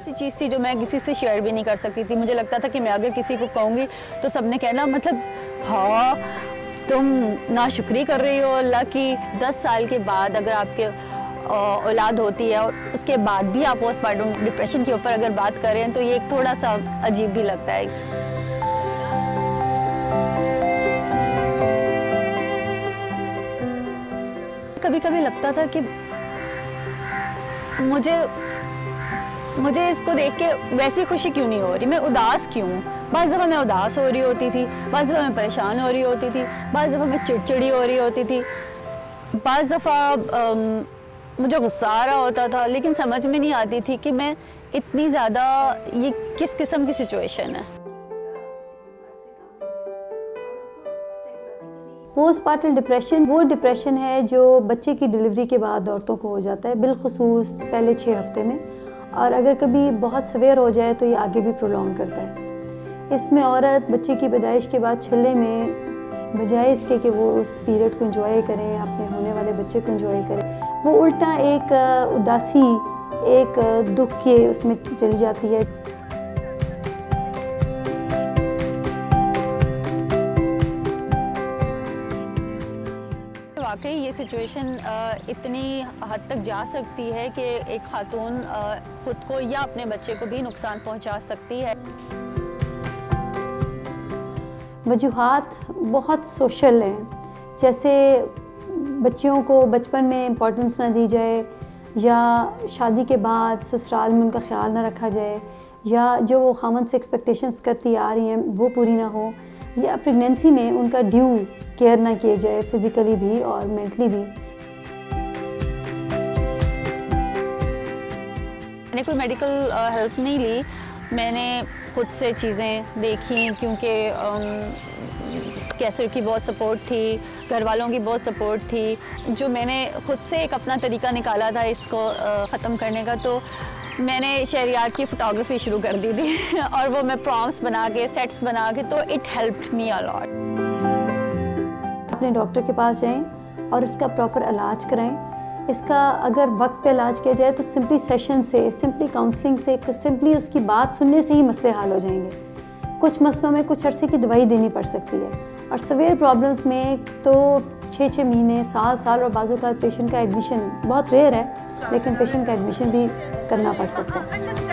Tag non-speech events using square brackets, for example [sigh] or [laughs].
ऐसी चीज़ थी जो मैं किसी से शेयर भी नहीं कर सकती थी। मुझे लगता था कि मैं अगर किसी को कहूँगी तो सबने कहना मतलब हाँ तुम नाशुक्री कर रही हो, अल्लाह की। दस साल के बाद अगर आपके औलाद होती है और उसके बाद भी आप पोस्टमार्टम डिप्रेशन के ऊपर अगर बात करें तो ये एक थोड़ा सा अजीब भी लगता है। कभी कभी लगता था कि मुझे मुझे इसको देख के वैसी खुशी क्यों नहीं हो रही? मैं उदास क्यों हूँ? बस दफ़ा मैं उदास हो रही होती थी, बस दफ़ा मैं परेशान हो रही होती थी, बस दफ़ा मैं चिड़चिड़ी हो रही होती थी, बस दफ़ा मुझे गुस्सा आ रहा होता था, लेकिन समझ में नहीं आती थी कि मैं इतनी ज़्यादा, ये किस किस्म की सिचुएशन है? पोस्टपार्टल डिप्रेशन वो डिप्रेशन है जो बच्चे की डिलीवरी के बाद औरतों को हो जाता है, बिलखसूस पहले छः हफ़्ते में। और अगर कभी बहुत सवेर हो जाए तो ये आगे भी प्रोलॉन्ग करता है। इसमें औरत बच्चे की पैदाइश के बाद छल्ले में, बजाय इसके कि वो उस पीरियड को इंजॉय करें, अपने होने वाले बच्चे को इंजॉय करें, वो उल्टा एक उदासी, एक दुख के उसमें चली जाती है। वाकई ये सिचुएशन इतनी हद तक जा सकती है कि एक खातून खुद को या अपने बच्चे को भी नुकसान पहुँचा सकती है। वजूहत बहुत सोशल हैं। जैसे बच्चियों को बचपन में इम्पोर्टेंस ना दी जाए, या शादी के बाद ससुराल में उनका ख्याल ना रखा जाए, या जो वो खामन से एक्सपेक्टेशंस करती आ रही हैं, वो पूरी ना हो, या प्रेगनेंसी में उनका ड्यू केयर ना किए जाए फिज़िकली भी और मेंटली भी। मैंने कोई मेडिकल हेल्प नहीं ली। मैंने खुद से चीज़ें देखी क्योंकि कैसर की बहुत सपोर्ट थी घर वालों की बहुत सपोर्ट थी। जो मैंने खुद से एक अपना तरीका निकाला था इसको ख़त्म करने का तो मैंने शहरियार की फ़ोटोग्राफी शुरू कर दी थी। [laughs] और वो मैं प्रॉम्स बना के सेट्स बना के तो it helped me a lot अपने डॉक्टर के पास जाएँ और इसका प्रॉपर इलाज कराएँ। इसका अगर वक्त पे इलाज किया जाए तो सिंपली सेशन से, सिंपली काउंसलिंग से सिंपली उसकी बात सुनने से ही मसले हल हो जाएँगे। कुछ मसलों में कुछ अरसे की दवाई देनी पड़ सकती है और सवेर प्रॉब्लम्स में तो छः छः महीने साल साल और बाजू का पेशेंट का एडमिशन बहुत रेयर है, लेकिन पेशेंट का एडमिशन भी करना पड़ सकता है।